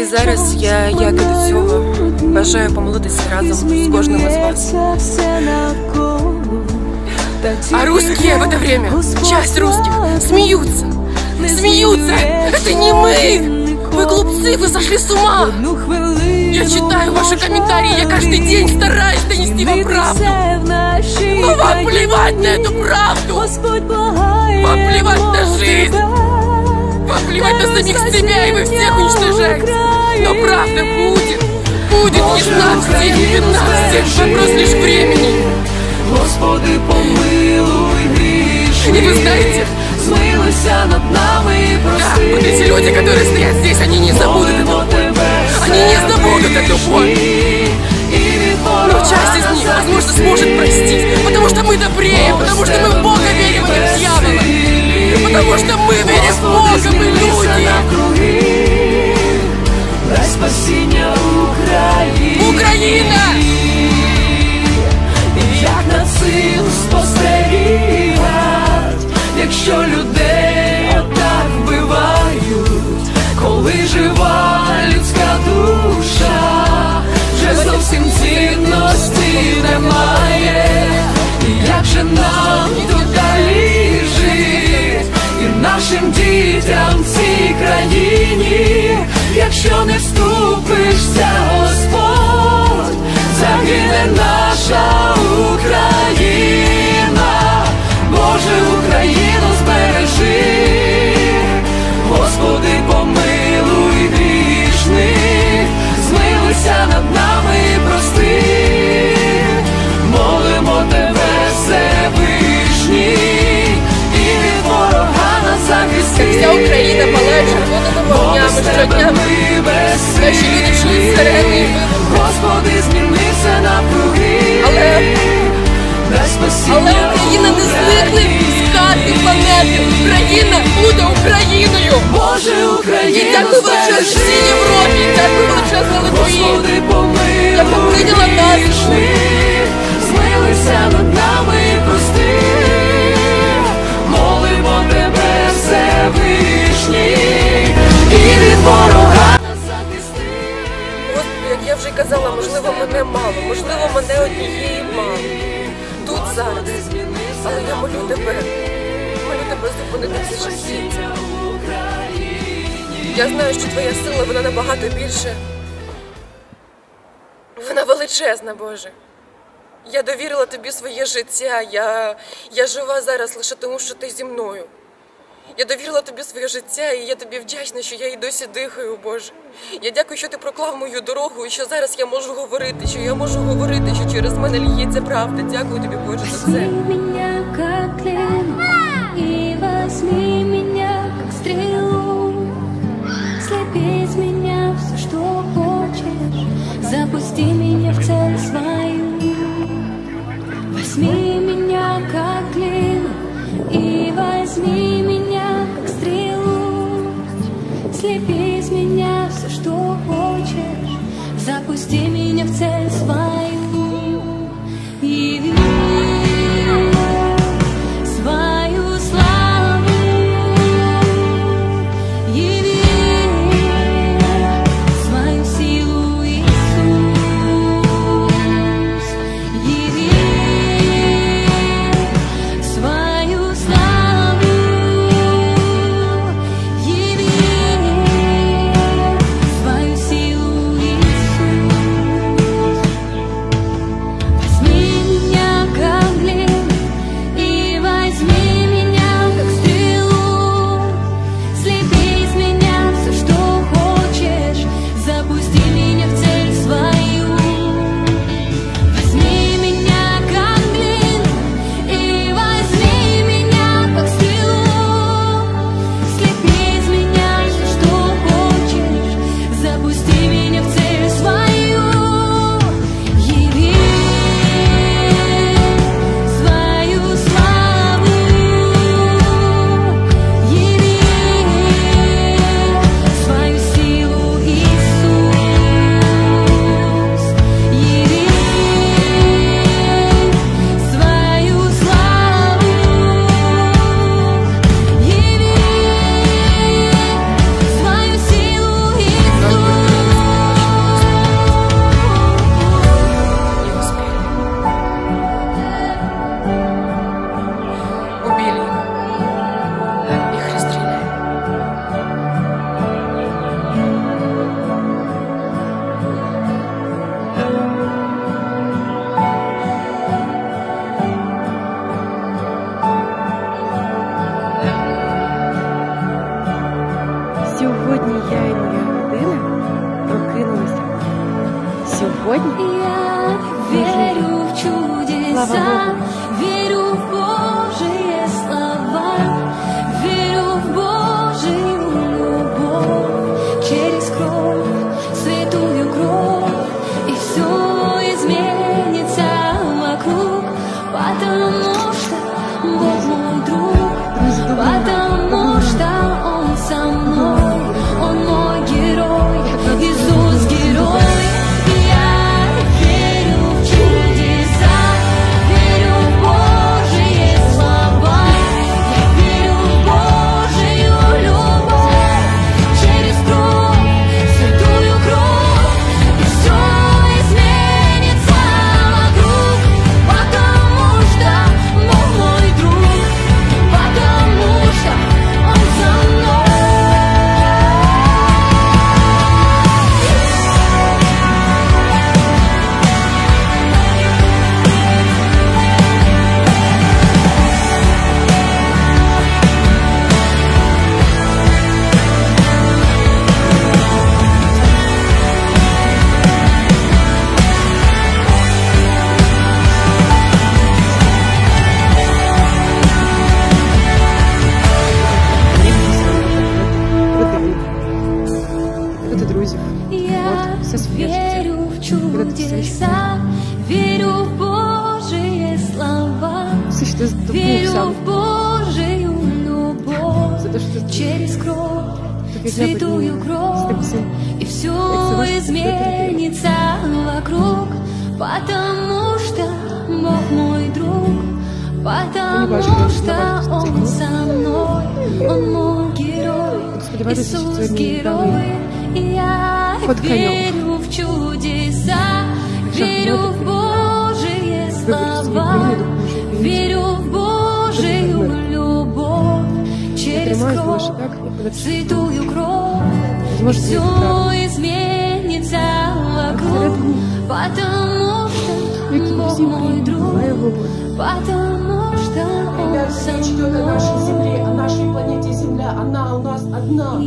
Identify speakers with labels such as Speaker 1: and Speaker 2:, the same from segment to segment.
Speaker 1: І зараз я, як і до цього, бажаю помолитися разом з кожним із вас. А русские в это время, часть русских, смеются. Смеются! Это не мы! Вы глупцы, вы сошли с ума! Я читаю ваши комментарии, я каждый день стараюсь донести вам правду. Но вам плевать на эту правду! Вам плевать на жизнь! Вам плевать на самих себя, и вы всех уничтожаете! Но правда будет! Будет ясна в день 15, вопрос лишь времени!
Speaker 2: Господи, помилуй грішних.
Speaker 1: И вы знаете,
Speaker 2: Змилуйся над нами і
Speaker 1: да,
Speaker 2: прости.
Speaker 1: вот эти люди, которые стоят здесь, они не забудут эту
Speaker 2: Молимо
Speaker 1: боль.
Speaker 2: тебе,
Speaker 1: Они не забудут эту боль.
Speaker 2: І від
Speaker 1: Но
Speaker 2: ворога
Speaker 1: часть из них, возможно,
Speaker 2: захисти.
Speaker 1: сможет простить,
Speaker 2: Нашим дітям в цій країні, якщо не вступишся, Господь, загине наша Україна,
Speaker 1: Україна не зникне з карти планети. Україна буде Україною.
Speaker 2: Боже,
Speaker 1: І
Speaker 2: Україна,
Speaker 1: дякую величезно всій Європі, дякую величезно Литві. Яка прийняла нас. Зараз. Але я молю тебе, молю тебе зупинити всі жахіття. Я знаю, що твоя сила, вона набагато більше. Вона величезна, Боже. Я довірила тобі своє життя. Я, я жива зараз лише тому, що ти зі мною. Я довірила тобі своє життя, і я тобі вдячна, що я і досі дихаю, Боже. Я дякую, що ти проклав мою дорогу, і що зараз я можу говорити, що я можу говорити, що через мене ліється правда. Дякую тобі, Боже, за це.
Speaker 3: Сьогодні.
Speaker 1: Я верю в чудеса, верю в Божьи
Speaker 3: Бути друзів.
Speaker 1: Я
Speaker 3: От, все своє життя.
Speaker 1: верю в
Speaker 3: Буде все
Speaker 1: чудеса, верю в Божьи слова,
Speaker 3: Все, що ти здобув
Speaker 1: верю
Speaker 3: сам.
Speaker 1: в Божью любовь
Speaker 3: За те, що ти
Speaker 1: через кровь,
Speaker 3: таке
Speaker 1: святую
Speaker 3: з
Speaker 1: кровь,
Speaker 3: тим всім.
Speaker 1: и все
Speaker 3: ваш
Speaker 1: изменится вокруг, потому что Бог мой друг, потому
Speaker 3: важно,
Speaker 1: что
Speaker 3: не важно,
Speaker 1: Он со мной, Он мой герой.
Speaker 3: Буду сподіватися, що
Speaker 1: Иисус
Speaker 3: сьогодні дали
Speaker 1: герой, я
Speaker 3: ход конем.
Speaker 1: верю в чудеса,
Speaker 3: Шаг
Speaker 1: верю в
Speaker 3: вперед.
Speaker 1: Божьи
Speaker 3: Вибори
Speaker 1: слова,
Speaker 3: свої допоможе українцям.
Speaker 1: верю в Божью любовь через
Speaker 3: Тримаюсь,
Speaker 1: кровь,
Speaker 3: лише так, як буде все.
Speaker 1: святую кровь,
Speaker 3: Зможу
Speaker 1: все
Speaker 3: зробити правильно.
Speaker 1: изменится вокруг, потому что
Speaker 3: Які
Speaker 1: Бог
Speaker 3: всі
Speaker 1: мой
Speaker 3: мрії
Speaker 1: друг,
Speaker 3: має вибор.
Speaker 1: потому что Он
Speaker 4: Ребята,
Speaker 1: со
Speaker 4: речь идет о нашей
Speaker 1: мной.
Speaker 4: Земле, о нашей планете Земля. Она у нас одна.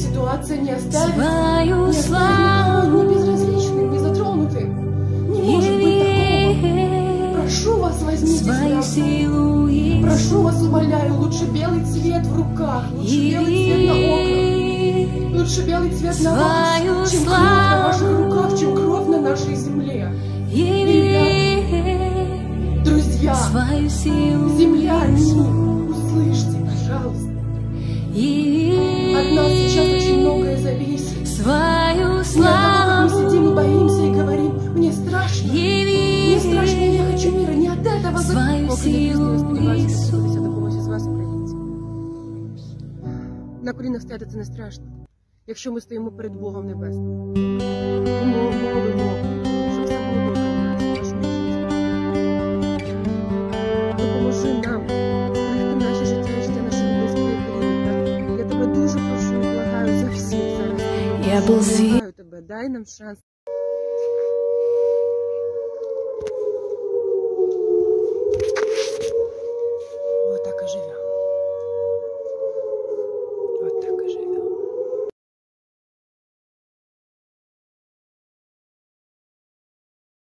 Speaker 4: Ситуация не оставит,
Speaker 1: свою
Speaker 4: не оставит никого не безразличным, не затронутым. Не может быть такого. Прошу вас, возьмите себя. Прошу вас, умоляю, лучше белый цвет в руках, лучше белый цвет на окнах, лучше белый цвет на вас, чем кровь на ваших руках, чем кровь на нашей земле.
Speaker 1: и
Speaker 4: Друзья,
Speaker 1: силу
Speaker 4: земляне, услышьте, пожалуйста
Speaker 1: свою
Speaker 4: Не от того, как мы
Speaker 1: славу
Speaker 4: сидим и боимся и говорим, мне страшно, мне страшно, я
Speaker 1: яви
Speaker 4: хочу мира, не от этого зависит.
Speaker 1: свою
Speaker 3: Поки не пізно,
Speaker 1: силу
Speaker 3: сподіваюся,
Speaker 1: Ісус.
Speaker 3: знаходитися до когось із вас, українців. На колінах стояти це не страшно, якщо ми стоїмо перед Богом Небесним. І мо- молимо, Дай нам шанс